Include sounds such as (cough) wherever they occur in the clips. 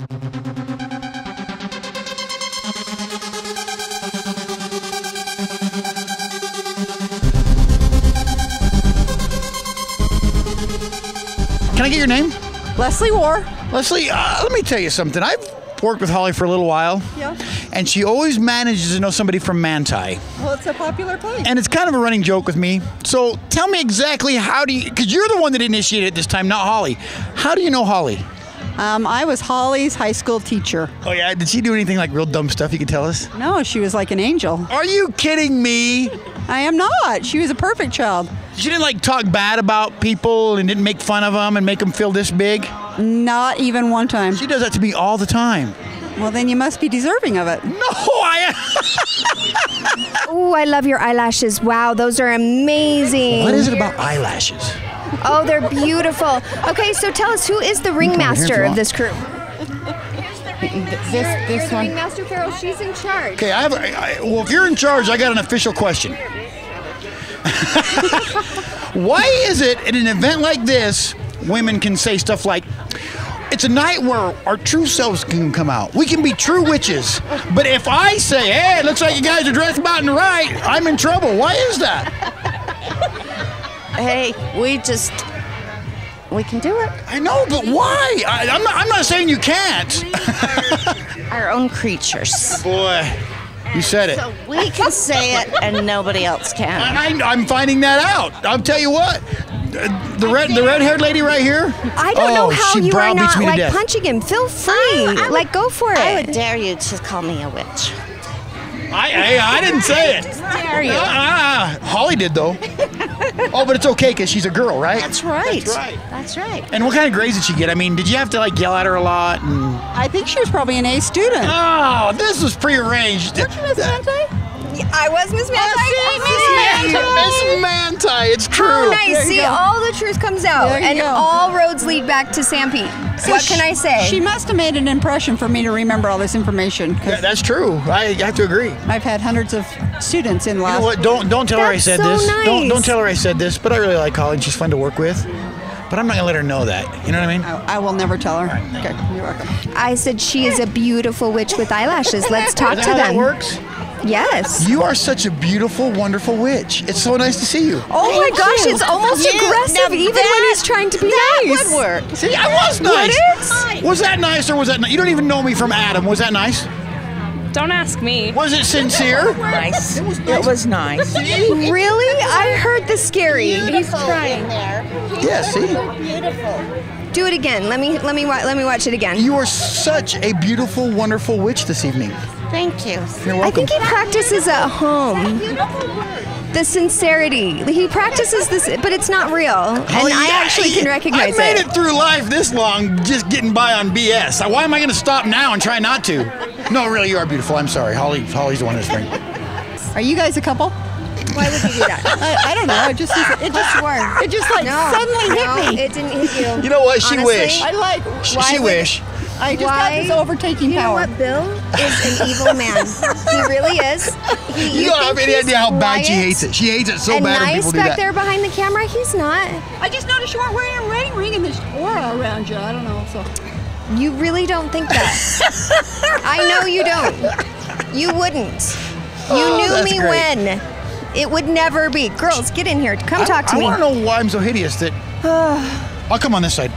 Can I get your name? Leslie War. Leslie, uh, let me tell you something. I've worked with Holly for a little while. Yeah. And she always manages to know somebody from Manti. Well, it's a popular place. And it's kind of a running joke with me. So tell me exactly how do you, because you're the one that initiated it this time, not Holly. How do you know Holly? Um, I was Holly's high school teacher. Oh, yeah. Did she do anything like real dumb stuff you could tell us? No, she was like an angel. Are you kidding me? I am not. She was a perfect child. She didn't like talk bad about people and didn't make fun of them and make them feel this big. Not even one time. She does that to me all the time. Well, then you must be deserving of it. No, I. am. Oh, I love your eyelashes. Wow, those are amazing. what is it about eyelashes? Oh, they're beautiful. Okay, so tell us who is the ringmaster of this crew? This this the one. ringmaster, Farrell. She's in charge. Okay, I have. I, I- well, if you're in charge, I got an official question. (laughs) Why is it at an event like this, women can say stuff like, "It's a night where our true selves can come out. We can be true witches." But if I say, "Hey, it looks like you guys are dressed about in the right," I'm in trouble. Why is that? Hey, we just we can do it. I know, but why? I, I'm not. I'm not saying you can't. Our own creatures. Boy, you said it. So we can say it and nobody else can. I, I'm finding that out. I'll tell you what. The red, the red-haired lady right here. I don't know oh, how she you are browbeats not me to like punching him. Feel free. I would- like, go for it. I would dare you to call me a witch. I, I, I didn't say it. Dare you? Ah, Holly did though. (laughs) oh, but it's okay because she's a girl, right? That's right. That's right. That's right. And what kind of grades did she get? I mean, did you have to like yell at her a lot? And I think she was probably an A student. oh, this was prearranged. Weren't you Miss Manti? I was Miss Manti. Oh, Miss Manti, Miss Manti. it's oh, true. Oh, nice. See, go. all the truth comes out, There you and go. all roads lead back to Sanpete. what can I say? She must have made an impression for me to remember all this information Yeah, that's true. I have to agree. I've had hundreds of students in You know what? Don't don't tell her I said so this. Don't don't tell her I said this. But I really like Holly. and She's fun to work with. But I'm not gonna let her know that. You know what I mean? I, I will never tell her. Okay, you're welcome. I said she is a beautiful witch with eyelashes. Let's talk Is to how them. that works? Yes. You are such a beautiful, wonderful witch. It's so nice to see you. Oh my gosh, you. it's almost You- aggressive now even when he's trying to be that nice. would work. See, I was nice. it? Was that nice or was that? Not? You don't even know me from Adam. Was that nice? Don't ask me. Was it sincere? Nice. It was nice. Really? I heard the scary. He's trying there. Yeah. See, Beautiful. Do it again. Let me let me let me watch it again. you are such a beautiful, wonderful witch this evening. Thank you. You're welcome. I think he practices at home. The sincerity. He practices this, but it's not real. Oh, and Oh, I yeah, actually can recognize it. I made it. it. through life this long, just getting by on BS. Why am I going to stop now and try not to? No, really, you are beautiful. I'm sorry, Holly. Holly's the one who's bring. Are you guys a couple? Why would you do that? (laughs) I, I don't know. It just it just Sure. it just like No, suddenly no, hit me. it didn't hit you. You know what? She Honestly, wish. I like. She, Why she would- wish. I just Why- got this overtaking You know power. what? Bill is an evil man. He really is. He, You, don't have any idea how bad she hates it. She hates it so and bad when nice people do back that. there behind the camera. He's not. I just noticed you weren't wearing a wedding ring and this aura around you. I don't know. So You really don't think that. (laughs) I know you don't. You wouldn't. You Oh, knew me great. when. It would never be. Girls, get in here. Come talk to I, me. I want to know why I'm so hideous that. (sighs) I'll come on this side.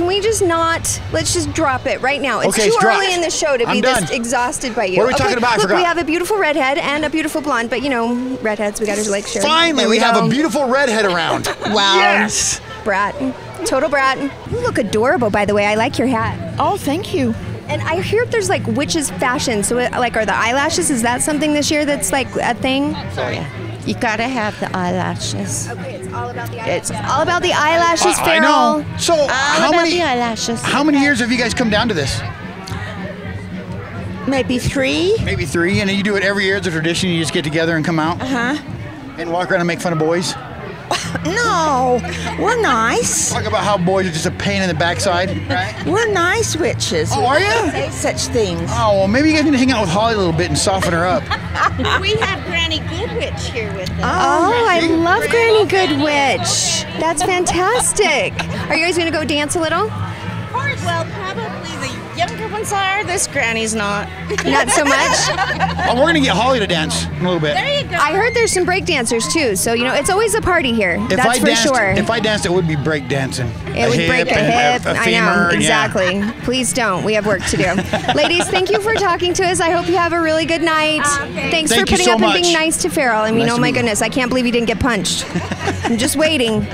Can we just not? Let's just drop it right now. It's Okay, too it's early in the show to I'm be this exhausted by you. What are we okay, talking about? I Look, we have a beautiful redhead and a beautiful blonde, but you know, redheads, we got to like share. Finally, There we, have a beautiful redhead around. (laughs) Wow. Yes. brat. Total brat. You look adorable, by the way. I like your hat. Oh, thank you. And I hear there's like witches fashion. So, it, like, are the eyelashes? Is that something this year that's like a thing? Sorry. You gotta have the eyelashes. Okay, it's all about the It's all about the eyelashes, I, I know. So all how about many? the eyelashes. How many years have you guys come down to this? Maybe three. Maybe three, and then you do it every year as a tradition. You just get together and come out Uh huh. and walk around and make fun of boys. (laughs) No, we're nice. Talk about how boys are just a pain in the backside. Right? We're nice witches. Oh, are We don't you? Say such things. Oh well, maybe you guys need to hang out with Holly a little bit and soften her up. (laughs) we have Granny Goodwitch here with us. Oh, I love Granny Goodwitch. That's fantastic. Are you guys gonna go dance a little? Well, probably the younger grandparents are. This granny's not. (laughs) Not so much. Oh, we're gonna get Holly to dance in a little bit. There you go. I heard there's some break dancers too, so you know it's always a party here. If That's I for danced, sure. if I danced, it would be break dancing. it would break a hip. and a, a I femur, know yeah. exactly. Please don't. We have work to do. (laughs) Ladies, thank you for talking to us. I hope you have a really good night. Ah, Thanks Thank for putting so up and being nice to Farrell. I mean, Nice oh my goodness, I can't believe he didn't get punched. (laughs) I'm just waiting.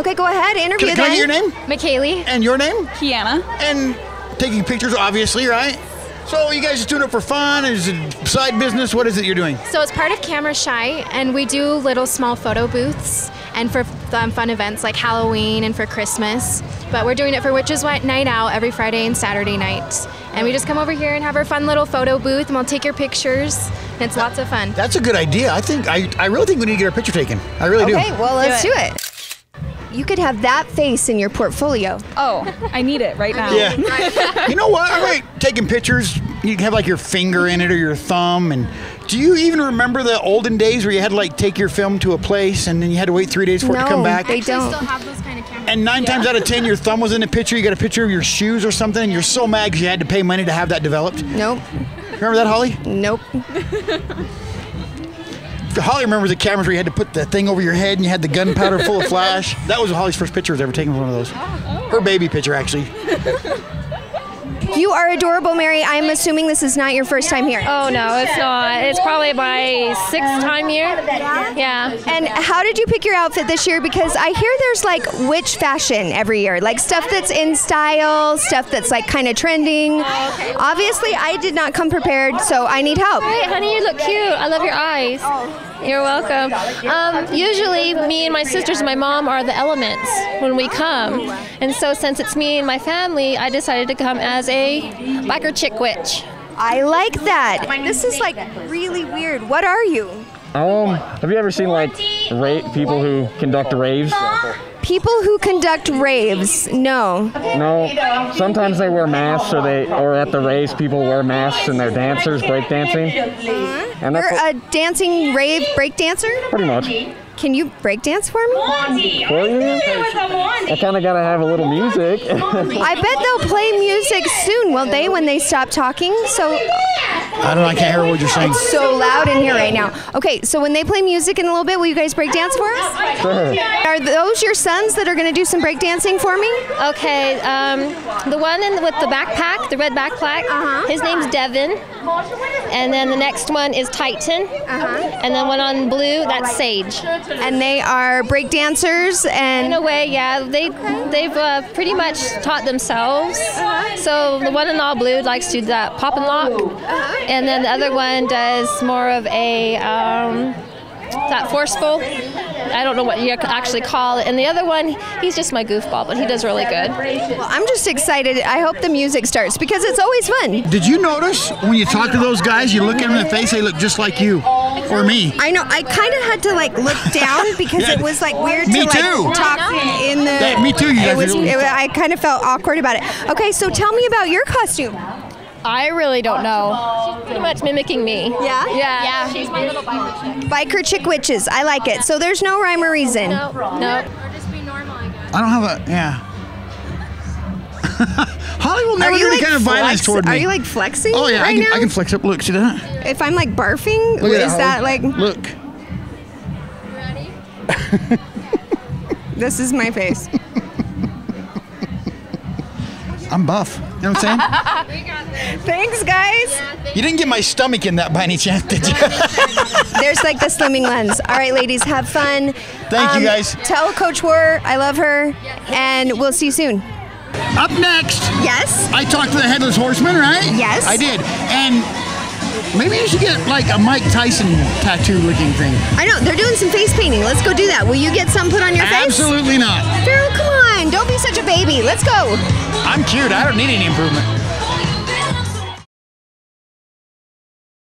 Okay, go ahead. Interview Can, can I get your name McKaylee. and your name Kiana. and taking pictures, obviously, right? So you guys just doing it for fun? Is it side business? What is it you're doing? So it's part of Camera Shy, and we do little small photo booths and for um, fun events like Halloween and for Christmas. But we're doing it for Witches Wi- Night Out every Friday and Saturday night. And we just come over here and have our fun little photo booth, and we'll take your pictures. And it's lots of fun. That's a good idea. I think I, I really think we need to get our picture taken. I really do. Okay, well let's Do do it. You could have that face in your portfolio. Oh, I need it right now. Yeah. you know what? I like taking pictures. You can have like your finger in it or your thumb. And do you even remember the olden days where you had to like take your film to a place and then you had to wait three days for it to come No, back? they don't. still have those kind of cameras. And nine times out of ten, your thumb was in the picture. You got a picture of your shoes or something, and you're so mad because you had to pay money to have that developed. Nope. Remember that, Holly? Nope. Holly remembers the cameras where you had to put the thing over your head and you had the gunpowder full of (laughs) flash. That was Holly's first picture was ever taken with one of those. Oh, oh. Her baby picture, actually. (laughs) You are adorable, Mary. I'm assuming this is not your first time here. Oh no, it's not. It's probably my sixth time here. Yeah. And how did you pick your outfit this year? Because I hear there's like witch fashion every year, like stuff that's in style, stuff that's like kind of trending. Obviously, I did not come prepared, so I need help. Hey, honey, you look cute. I love your eyes. You're welcome. Um, usually, me and my sisters and my mom are the elements when we come. And so, since it's me and my family, I decided to come as a biker chick witch. I like that. This is like really weird. What are you? Um, have you ever seen like ra- people who conduct raves? People who conduct raves. No. No. Sometimes they wear masks, or they, or at the raves, people wear masks and they're dancers, break dancing, uh-huh. and You're a dancing rave break dancer? pretty much. Can you break dance for me? For you, I kind of gotta have a little music. I bet they'll play music soon, will they, when they stop talking? So I don't know. I can't hear what you're saying. so loud in here right now. Okay, so when they play music in a little bit, will you guys break dance for us? Sure. Are those your sons that are going to do some break dancing for me? Okay, um, the one in, with the backpack, the red backpack, Uh-huh. his name's Devin. And then the next one is Titan. Uh-huh. And then one on blue, that's Sage. And they are break dancers and. In a way, yeah, they they've uh, pretty much taught themselves. So the one in all blue likes to do that pop and lock, and then the other one does more of a um, that forceful. I don't know what you actually call it. And the other one, he's just my goofball, but he does really good. well, I'm just excited. I hope the music starts because it's always fun. Did you notice when you talk to those guys, you look at them in the face, they look just like you or me? I know. I kind of had to like look (laughs) down because Yeah. it was like weird Me to like too. talk in the. Yeah, me too, you It guys was. It, I kind of felt awkward about it. Okay, so tell me about your costume. I really don't know. She's pretty much mimicking me. Yeah? Yeah. Yeah. She's my little biker chick. Biker chick witches. I like it. So there's no rhyme or reason. No, no. Or just be normal, I guess. I don't have a yeah. (laughs) Holly will never do you any like kind of violence flex- toward me. Are you like flexing? Oh yeah, right I can, now? I can flex up. Look, see that? If I'm like barfing, Look is that like Holly. look? (laughs) this is my face? I'm buff. You know what I'm saying? (laughs) Thanks, guys. you didn't get my stomach in that by any chance, did you? (laughs) There's like the slimming lens. All right, ladies, have fun. Um, Thank you, guys. Tell Coach War I love her, and we'll see you soon. Up next, Yes. I talked to the headless horseman, right? Yes. I did, and maybe you should get like a Mike Tyson tattoo looking thing. I know they're doing some face painting. Let's go do that. Will you get some put on your face? Absolutely not. Come on. Don't be such a baby. Let's go. I'm cute. I don't need any improvement.